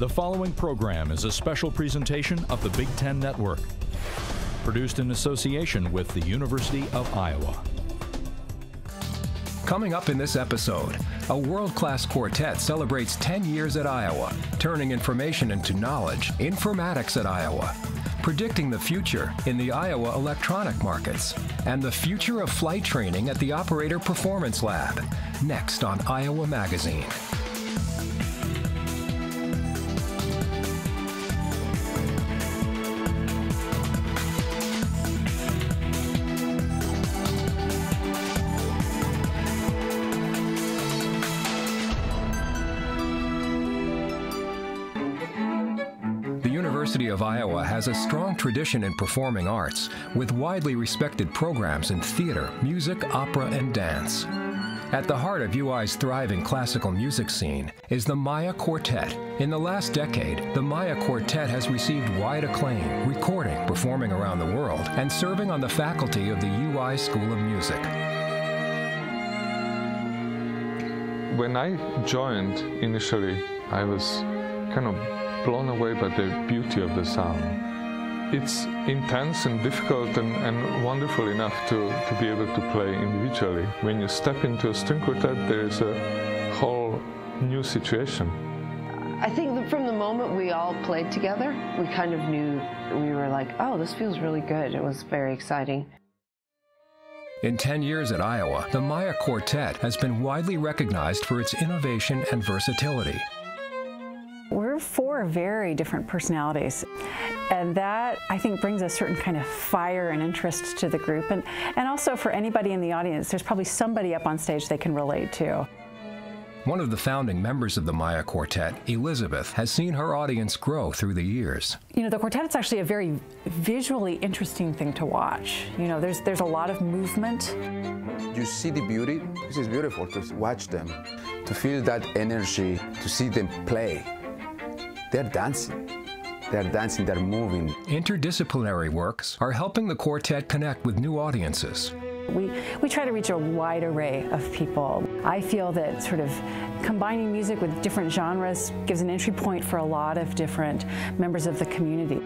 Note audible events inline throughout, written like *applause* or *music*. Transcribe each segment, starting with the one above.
The following program is a special presentation of the Big Ten Network, produced in association with the University of Iowa. Coming up in this episode, a world class quartet celebrates 10 years at Iowa, turning information into knowledge, informatics at Iowa, predicting the future in the Iowa electronic markets, and the future of flight training at the Operator Performance Lab, next on Iowa Magazine. University of Iowa has a strong tradition in performing arts, with widely respected programs in theater, music, opera, and dance. At the heart of UI's thriving classical music scene is the Maia Quartet. In the last decade, the Maia Quartet has received wide acclaim, recording, performing around the world, and serving on the faculty of the UI School of Music. When I joined initially, I was kind of blown away by the beauty of the sound. It's intense and difficult and, and wonderful enough to, to be able to play individually. When you step into a string quartet, there is a whole new situation. I think that from the moment we all played together, we kind of knew we were like, oh, this feels really good. It was very exciting. In 10 years at Iowa, the Maia Quartet has been widely recognized for its innovation and versatility four very different personalities. And that, I think, brings a certain kind of fire and interest to the group. And, and also for anybody in the audience, there's probably somebody up on stage they can relate to. One of the founding members of the Maia Quartet, Elizabeth, has seen her audience grow through the years. You know, the quartet is actually a very visually interesting thing to watch. You know, there's there's a lot of movement. You see the beauty. This is beautiful to watch them, to feel that energy, to see them play. They're dancing. They're dancing, they're moving. Interdisciplinary works are helping the quartet connect with new audiences. We, we try to reach a wide array of people. I feel that sort of combining music with different genres gives an entry point for a lot of different members of the community.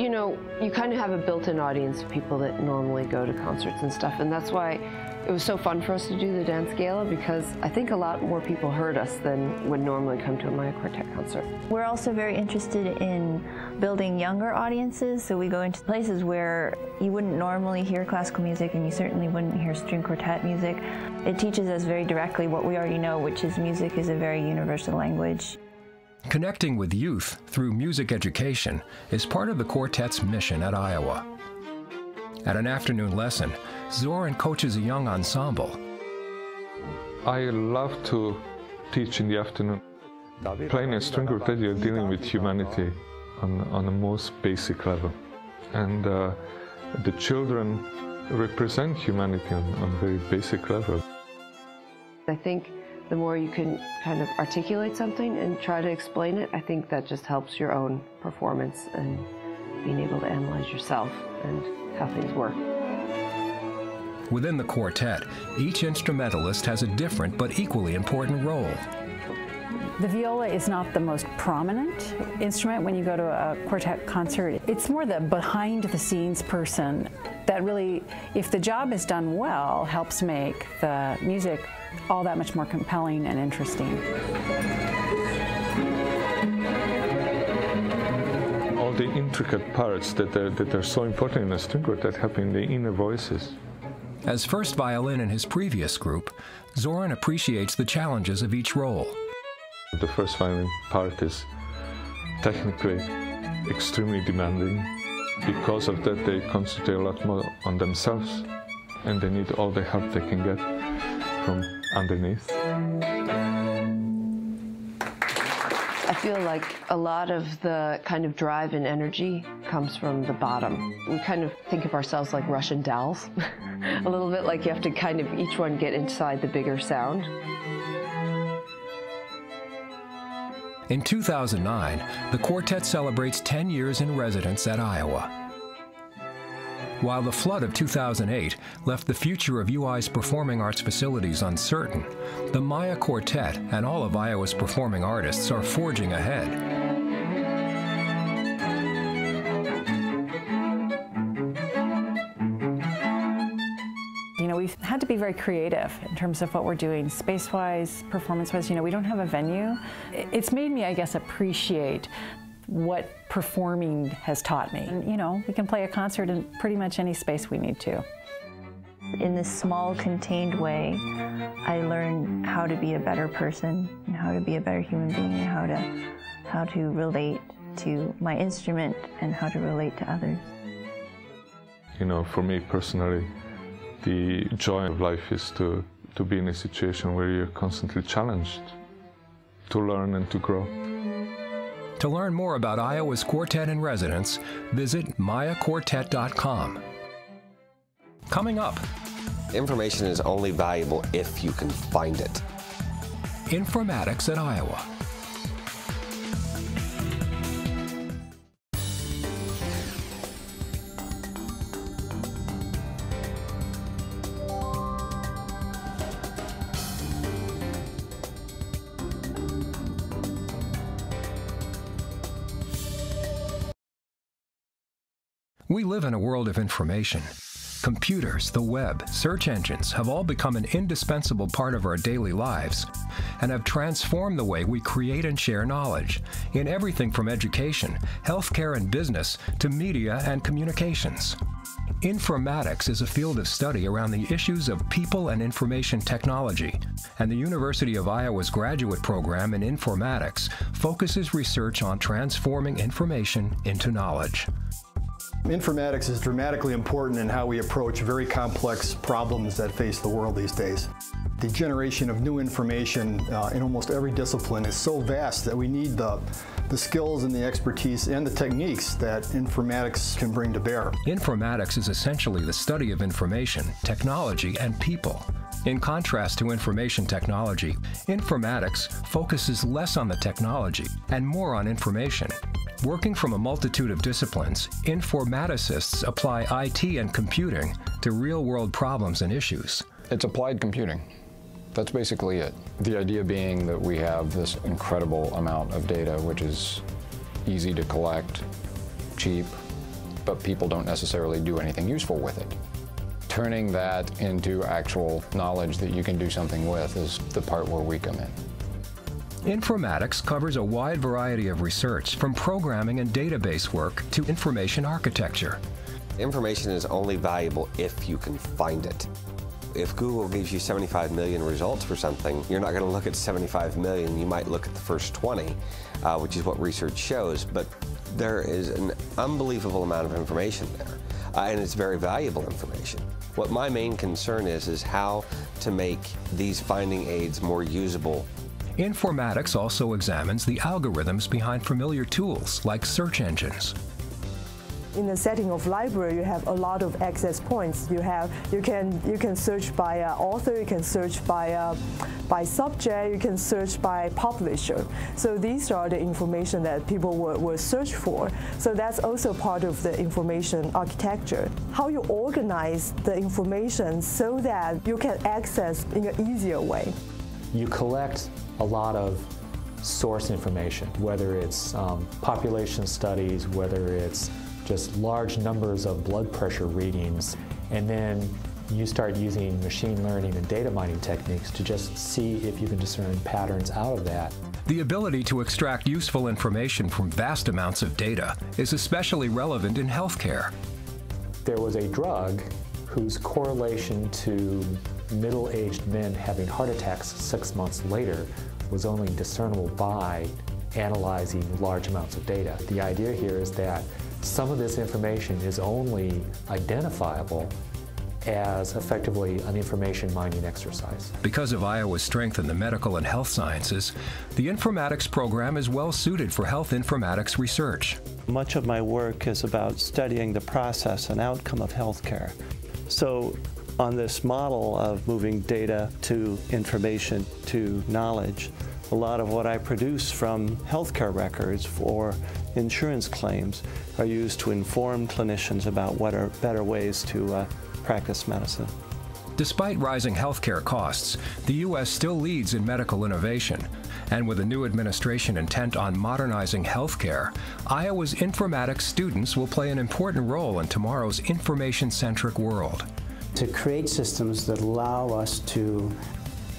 You know, you kind of have a built-in audience of people that normally go to concerts and stuff, and that's why it was so fun for us to do the dance gala because I think a lot more people heard us than would normally come to a Maia Quartet concert. We're also very interested in building younger audiences, so we go into places where you wouldn't normally hear classical music and you certainly wouldn't hear string quartet music. It teaches us very directly what we already know, which is music is a very universal language. Connecting with youth through music education is part of the quartet's mission at Iowa. At an afternoon lesson, Zoran coaches a young ensemble. I love to teach in the afternoon. Playing a string quartet, you're dealing with humanity on, on the most basic level. And uh, the children represent humanity on, on a very basic level. I think the more you can kind of articulate something and try to explain it, I think that just helps your own performance and being able to analyze yourself and how things work. Within the quartet, each instrumentalist has a different but equally important role. The viola is not the most prominent instrument when you go to a quartet concert. It's more the behind the scenes person that really, if the job is done well, helps make the music all that much more compelling and interesting. The intricate parts that are, that are so important in a string quartet happen in the inner voices. As first violin in his previous group, Zoran appreciates the challenges of each role. The first violin part is technically extremely demanding. Because of that, they concentrate a lot more on themselves and they need all the help they can get from underneath. Feel like a lot of the kind of drive and energy comes from the bottom. We kind of think of ourselves like Russian dolls, *laughs* a little bit like you have to kind of each one get inside the bigger sound. In 2009, the quartet celebrates 10 years in residence at Iowa. While the flood of 2008 left the future of UI's performing arts facilities uncertain, the Maia Quartet and all of Iowa's performing artists are forging ahead. we've had to be very creative in terms of what we're doing, space-wise, performance-wise. You know, we don't have a venue. It's made me, I guess, appreciate what performing has taught me. And, you know, we can play a concert in pretty much any space we need to. In this small, contained way, I learned how to be a better person and how to be a better human being and how to, how to relate to my instrument and how to relate to others. You know, for me personally, the joy of life is to, to be in a situation where you're constantly challenged to learn and to grow. To learn more about Iowa's Quartet in Residence, visit maiaquartet.com. Coming up, information is only valuable if you can find it. Informatics at Iowa. We live in a world of information. Computers, the web, search engines have all become an indispensable part of our daily lives and have transformed the way we create and share knowledge in everything from education, healthcare and business to media and communications. Informatics is a field of study around the issues of people and information technology, and the University of Iowa's graduate program in informatics focuses research on transforming information into knowledge. Informatics is dramatically important in how we approach very complex problems that face the world these days. The generation of new information uh, in almost every discipline is so vast that we need the, the skills and the expertise and the techniques that informatics can bring to bear. Informatics is essentially the study of information, technology, and people. In contrast to information technology, informatics focuses less on the technology and more on information. Working from a multitude of disciplines, informaticists apply IT and computing to real-world problems and issues. It's applied computing. That's basically it. The idea being that we have this incredible amount of data which is easy to collect, cheap, but people don't necessarily do anything useful with it. Turning that into actual knowledge that you can do something with is the part where we come in. Informatics covers a wide variety of research, from programming and database work to information architecture. Information is only valuable if you can find it. If Google gives you 75 million results for something, you're not going to look at 75 million. You might look at the first 20, uh, which is what research shows. But there is an unbelievable amount of information there, uh, and it's very valuable information. What my main concern is, is how to make these finding aids more usable Informatics also examines the algorithms behind familiar tools like search engines. In the setting of library, you have a lot of access points. You have you can you can search by uh, author, you can search by uh, by subject, you can search by publisher. So these are the information that people will, will search for. So that's also part of the information architecture. How you organize the information so that you can access in an easier way. You collect a lot of source information, whether it's um, population studies, whether it's just large numbers of blood pressure readings, and then you start using machine learning and data mining techniques to just see if you can discern patterns out of that. The ability to extract useful information from vast amounts of data is especially relevant in healthcare. There was a drug whose correlation to middle-aged men having heart attacks six months later was only discernible by analyzing large amounts of data. The idea here is that some of this information is only identifiable as effectively an information mining exercise. Because of Iowa's strength in the medical and health sciences, the informatics program is well suited for health informatics research. Much of my work is about studying the process and outcome of healthcare. So on this model of moving data to information to knowledge, a lot of what I produce from healthcare records for insurance claims are used to inform clinicians about what are better ways to uh, practice medicine. Despite rising healthcare costs, the U.S. still leads in medical innovation. And with a new administration intent on modernizing healthcare, Iowa's informatics students will play an important role in tomorrow's information centric world. To create systems that allow us to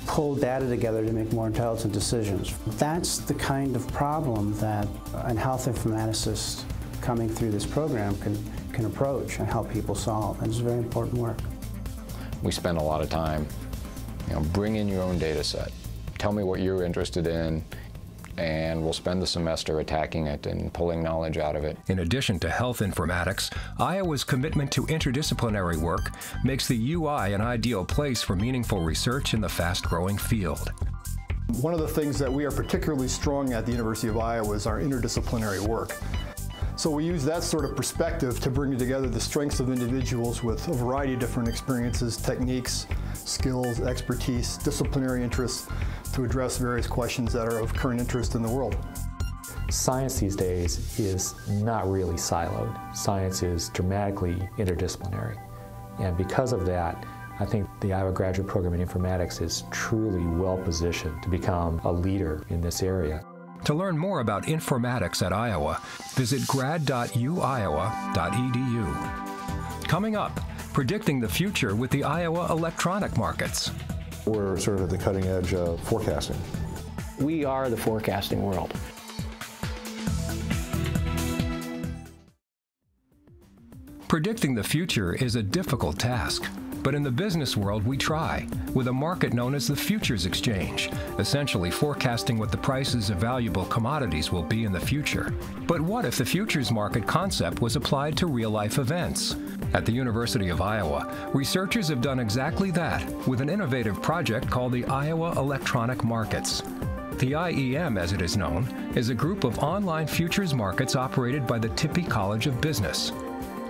pull data together to make more intelligent decisions. That's the kind of problem that a health informaticist coming through this program can, can approach and help people solve. And it's very important work. We spend a lot of time, you know, bring in your own data set. Tell me what you're interested in, and we'll spend the semester attacking it and pulling knowledge out of it. In addition to health informatics, Iowa's commitment to interdisciplinary work makes the UI an ideal place for meaningful research in the fast-growing field. One of the things that we are particularly strong at the University of Iowa is our interdisciplinary work. So we use that sort of perspective to bring together the strengths of individuals with a variety of different experiences, techniques, skills, expertise, disciplinary interests to address various questions that are of current interest in the world. Science these days is not really siloed. Science is dramatically interdisciplinary. And because of that, I think the Iowa Graduate Program in Informatics is truly well positioned to become a leader in this area. To learn more about informatics at Iowa, visit grad.uiowa.edu. Coming up, predicting the future with the Iowa electronic markets. We're sort of at the cutting edge of forecasting. We are the forecasting world. Predicting the future is a difficult task. But in the business world, we try, with a market known as the Futures Exchange, essentially forecasting what the prices of valuable commodities will be in the future. But what if the futures market concept was applied to real life events? At the University of Iowa, researchers have done exactly that with an innovative project called the Iowa Electronic Markets. The IEM, as it is known, is a group of online futures markets operated by the Tippie College of Business.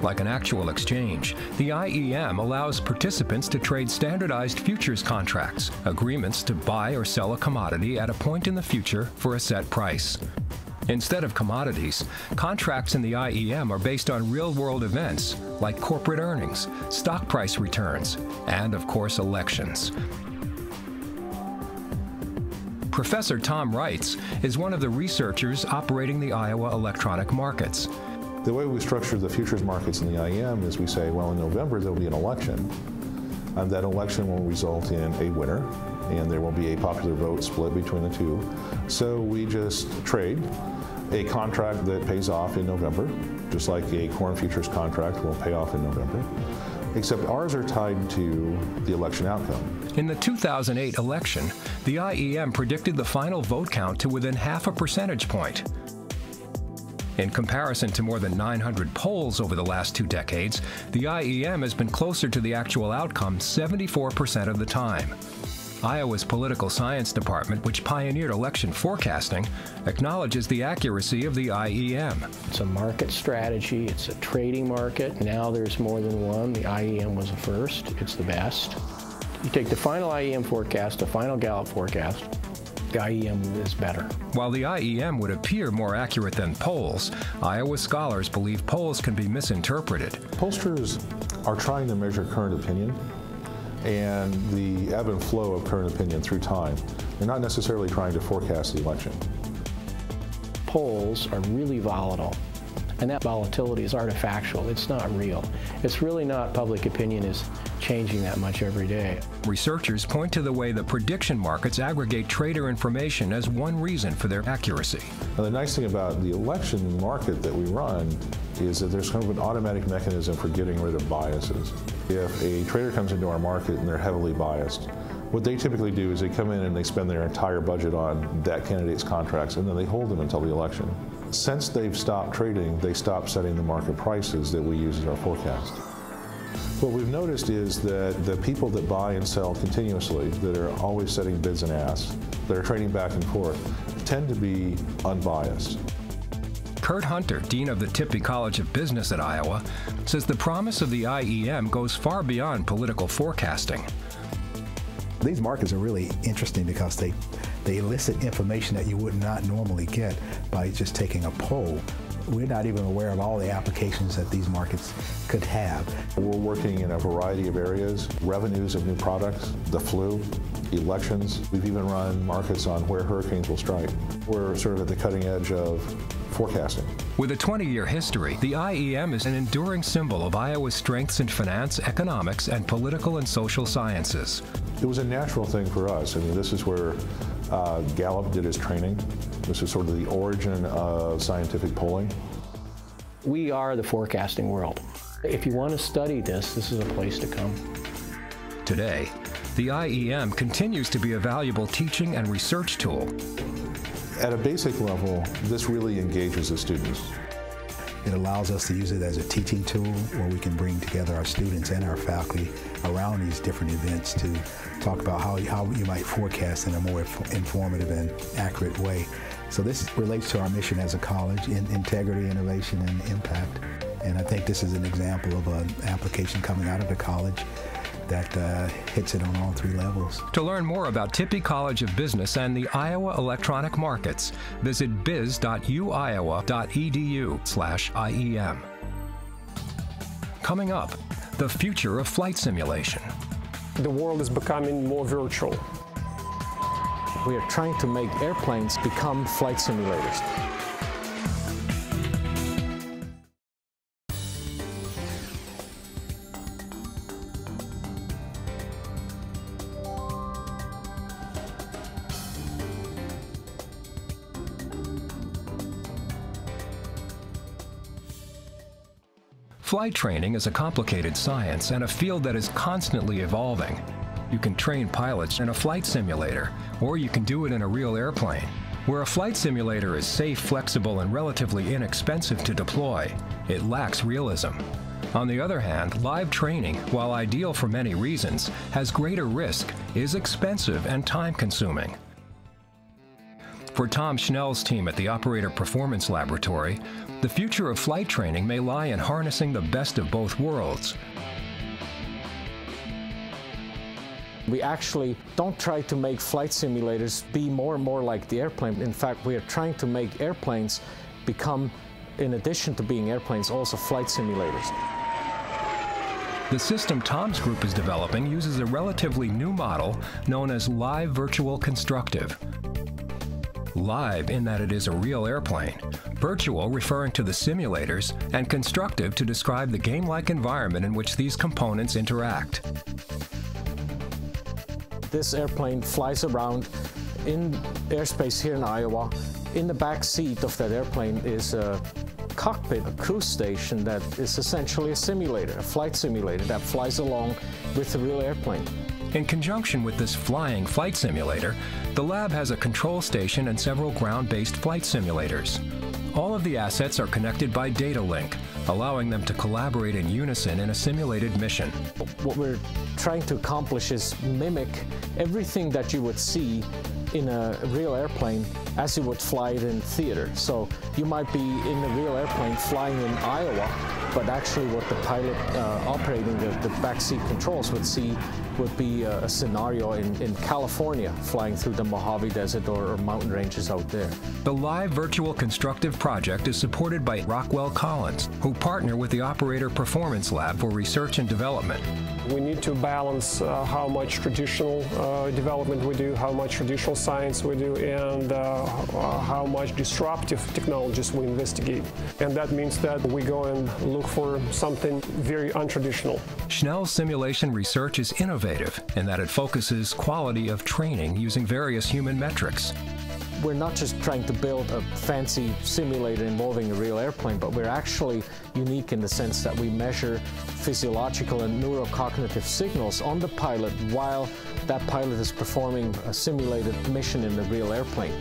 Like an actual exchange, the IEM allows participants to trade standardized futures contracts, agreements to buy or sell a commodity at a point in the future for a set price. Instead of commodities, contracts in the IEM are based on real-world events like corporate earnings, stock price returns, and, of course, elections. Professor Tom Rietz is one of the researchers operating the Iowa electronic markets. The way we structure the futures markets in the IEM is we say, well, in November there'll be an election, and that election will result in a winner, and there will be a popular vote split between the two. So we just trade a contract that pays off in November, just like a corn futures contract will pay off in November, except ours are tied to the election outcome. In the 2008 election, the IEM predicted the final vote count to within half a percentage point. In comparison to more than 900 polls over the last two decades, the IEM has been closer to the actual outcome 74% of the time. Iowa's political science department, which pioneered election forecasting, acknowledges the accuracy of the IEM. It's a market strategy, it's a trading market. Now there's more than one. The IEM was the first, it's the best. You take the final IEM forecast, the final Gallup forecast, the IEM is better. While the IEM would appear more accurate than polls, Iowa scholars believe polls can be misinterpreted. Pollsters are trying to measure current opinion and the ebb and flow of current opinion through time. They're not necessarily trying to forecast the election. Polls are really volatile. And that volatility is artifactual. It's not real. It's really not public opinion is changing that much every day. Researchers point to the way the prediction markets aggregate trader information as one reason for their accuracy. Now, the nice thing about the election market that we run is that there's kind of an automatic mechanism for getting rid of biases. If a trader comes into our market and they're heavily biased, what they typically do is they come in and they spend their entire budget on that candidate's contracts and then they hold them until the election. Since they've stopped trading, they stop setting the market prices that we use in our forecast. What we've noticed is that the people that buy and sell continuously, that are always setting bids and asks, that are trading back and forth, tend to be unbiased. Curt Hunter, Dean of the Tippie College of Business at Iowa, says the promise of the IEM goes far beyond political forecasting. These markets are really interesting because they, they elicit information that you would not normally get by just taking a poll. We're not even aware of all the applications that these markets could have. We're working in a variety of areas, revenues of new products, the flu, elections. We've even run markets on where hurricanes will strike. We're sort of at the cutting edge of forecasting. With a 20-year history, the IEM is an enduring symbol of Iowa's strengths in finance, economics, and political and social sciences. It was a natural thing for us. I mean, this is where uh, Gallup did his training. This is sort of the origin of scientific polling. We are the forecasting world. If you want to study this, this is a place to come. Today, the IEM continues to be a valuable teaching and research tool. At a basic level, this really engages the students. It allows us to use it as a teaching tool where we can bring together our students and our faculty around these different events to talk about how, how you might forecast in a more informative and accurate way. So this relates to our mission as a college in integrity, innovation, and impact. And I think this is an example of an application coming out of the college that uh, hits it on all three levels. To learn more about Tippie College of Business and the Iowa electronic markets, visit biz.uiowa.edu slash IEM. Coming up, the future of flight simulation. The world is becoming more virtual. We are trying to make airplanes become flight simulators. Flight training is a complicated science and a field that is constantly evolving. You can train pilots in a flight simulator, or you can do it in a real airplane. Where a flight simulator is safe, flexible, and relatively inexpensive to deploy, it lacks realism. On the other hand, live training, while ideal for many reasons, has greater risk, is expensive, and time-consuming. For Tom Schnell's team at the Operator Performance Laboratory, the future of flight training may lie in harnessing the best of both worlds. We actually don't try to make flight simulators be more and more like the airplane. In fact, we are trying to make airplanes become, in addition to being airplanes, also flight simulators. The system Tom's group is developing uses a relatively new model known as Live Virtual Constructive. Live in that it is a real airplane, virtual referring to the simulators, and constructive to describe the game-like environment in which these components interact. This airplane flies around in airspace here in Iowa. In the back seat of that airplane is a cockpit, a cruise station that is essentially a simulator, a flight simulator that flies along with the real airplane. In conjunction with this flying flight simulator, the lab has a control station and several ground-based flight simulators. All of the assets are connected by data link, allowing them to collaborate in unison in a simulated mission. What we're trying to accomplish is mimic everything that you would see in a real airplane as you would fly it in theater. So you might be in a real airplane flying in Iowa, but actually what the pilot uh, operating the, the backseat controls would see would be a, a scenario in, in, California flying through the Mojave Desert or, or mountain ranges out there. The Live Virtual Constructive project is supported by Rockwell Collins, who partner with the Operator Performance Lab for research and development. We need to balance uh, how much traditional uh, development we do, how much traditional science we do, and uh, how much disruptive technologies we investigate. And that means that we go and look for something very untraditional. Schnell's simulation research is innovative in that it focuses quality of training using various human metrics we're not just trying to build a fancy simulator involving a real airplane, but we're actually unique in the sense that we measure physiological and neurocognitive signals on the pilot while that pilot is performing a simulated mission in the real airplane.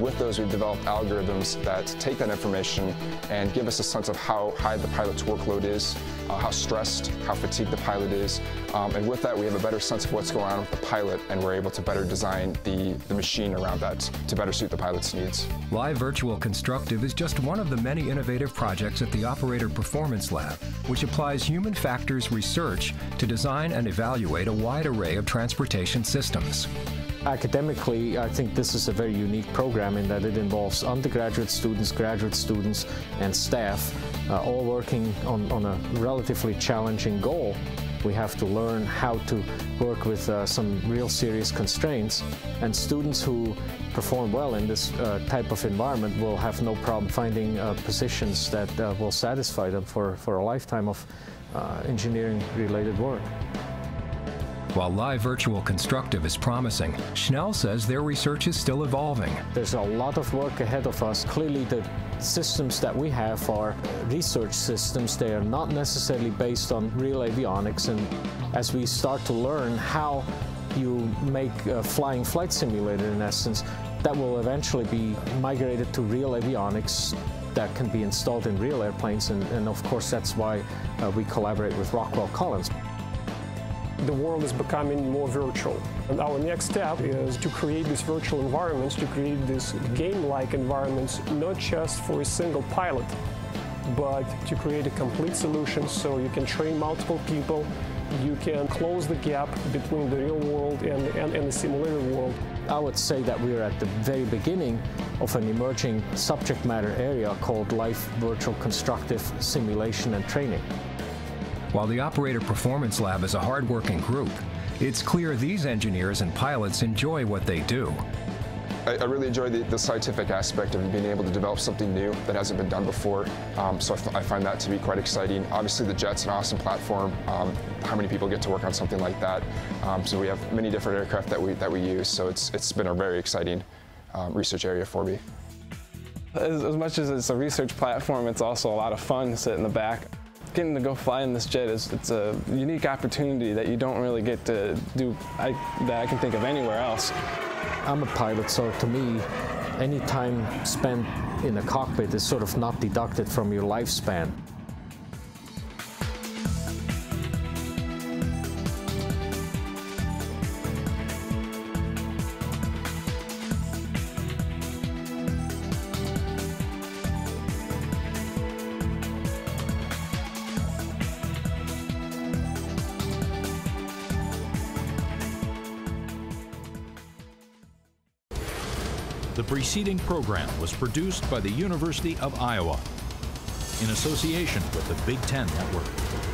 With those, we've developed algorithms that take that information and give us a sense of how high the pilot's workload is, uh, how stressed, how fatigued the pilot is. Um, and with that, we have a better sense of what's going on with the pilot, and we're able to better design the, the machine around that to better suit the pilot's needs. Live Virtual Constructive is just one of the many innovative projects at the Operator Performance Lab, which applies human factors research to design and evaluate a wide array of transportation systems. Academically, I think this is a very unique program in that it involves undergraduate students, graduate students, and staff uh, all working on, on a relatively challenging goal We have to learn how to work with uh, some real serious constraints. And students who perform well in this uh, type of environment will have no problem finding uh, positions that uh, will satisfy them for, for a lifetime of uh, engineering-related work. While live virtual constructive is promising, Schnell says their research is still evolving. There's a lot of work ahead of us. Clearly, the systems that we have are research systems. They are not necessarily based on real avionics. And as we start to learn how you make a flying flight simulator, in essence, that will eventually be migrated to real avionics that can be installed in real airplanes. And, and of course, that's why uh, we collaborate with Rockwell Collins the world is becoming more virtual. And our next step is to create these virtual environments, to create these game-like environments, not just for a single pilot, but to create a complete solution so you can train multiple people, you can close the gap between the real world and, and, and the simulated world. I would say that we're at the very beginning of an emerging subject matter area called Live Virtual Constructive Simulation and Training. While the Operator Performance Lab is a hard-working group, it's clear these engineers and pilots enjoy what they do. I, I really enjoy the, the, scientific aspect of being able to develop something new that hasn't been done before. Um, so I, find that to be quite exciting. Obviously, the jet's an awesome platform. Um, how many people get to work on something like that? Um, so we have many different aircraft that we that we use. So it's it's been a very exciting um, research area for me. As, as much as it's a research platform, it's also a lot of fun to sit in the back getting to go fly in this jet is it's a unique opportunity that you don't really get to do I, that I can think of anywhere else. I'm a pilot, so to me, any time spent in a cockpit is sort of not deducted from your lifespan. Preceding program was produced by the University of Iowa in association with the Big Ten Network.